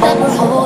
need to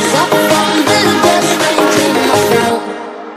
is.